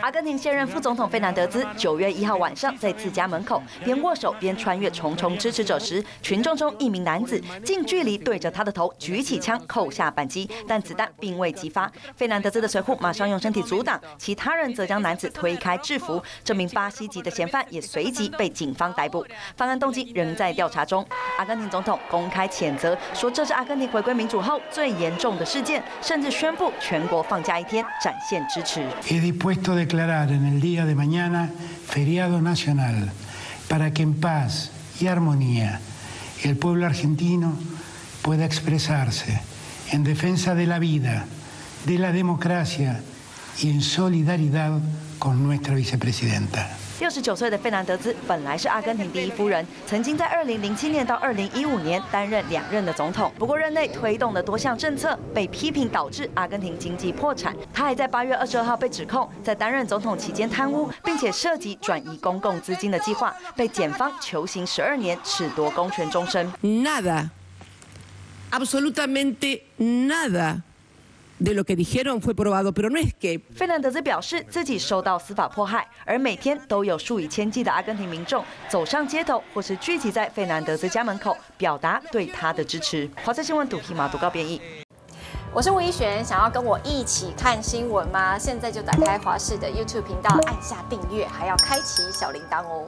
阿根廷现任副总统费南德兹九月一号晚上在自家门口边握手边穿越重重支持者时，群众中一名男子近距离对着他的头举起枪扣下扳机，但子弹并未击发。费南德兹的随护马上用身体阻挡，其他人则将男子推开制服。这名巴西籍的嫌犯也随即被警方逮捕。犯案动机仍在调查中。阿根廷总统公开谴责说，这是阿根廷回归民主后最严重的事件，甚至宣布全国放假一天，展现支持。Declarar en el día de mañana feriado nacional para que en paz y armonía el pueblo argentino pueda expresarse en defensa de la vida, de la democracia y en solidaridad con nuestra vicepresidenta. 六十九岁的费南德兹本来是阿根廷第一夫人，曾经在二零零七年到二零一五年担任两任的总统。不过任内推动的多项政策被批评，导致阿根廷经济破产。他还在八月二十二号被指控在担任总统期间贪污，并且涉及转移公共资金的计划，被检方求刑十二年，褫夺公权终身。Nada, absolutamente nada. De lo que dijeron fue probado, pero no es que. 费南德兹表示自己受到司法迫害，而每天都有数以千计的阿根廷民众走上街头，或是聚集在费南德兹家门口，表达对他的支持。华彩新闻杜希马读告编译。我是吴一璇，想要跟我一起看新闻吗？现在就打开华视的 YouTube 频道，按下订阅，还要开启小铃铛哦。